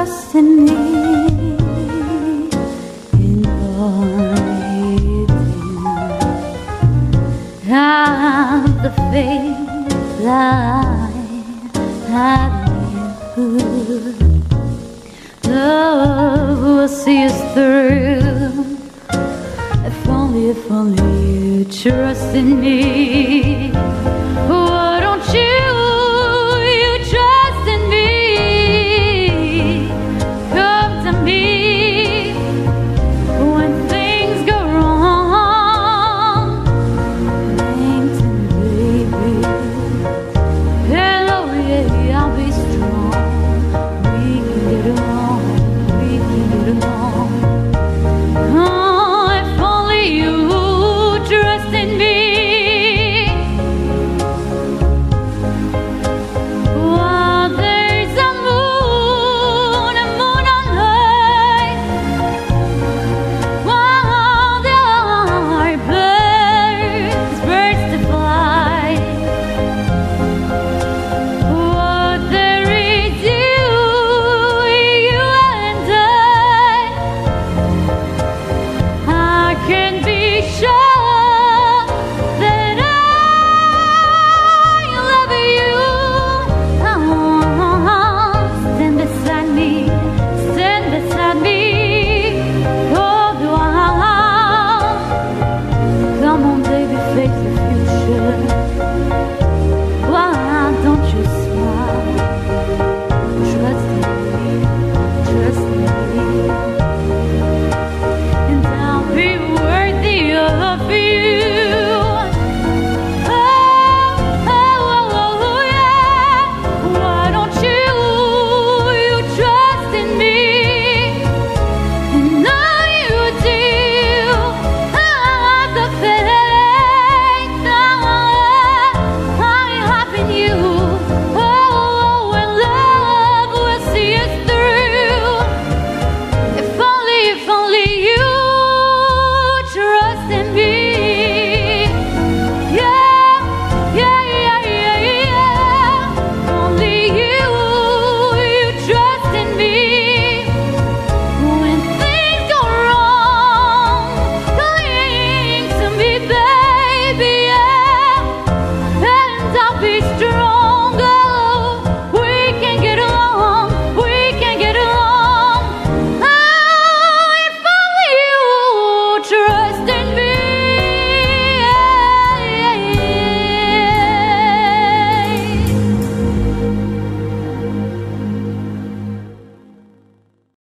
trust in me in everything. Have the faith that I have in you. Love will see us through. If only, if only you trust in me.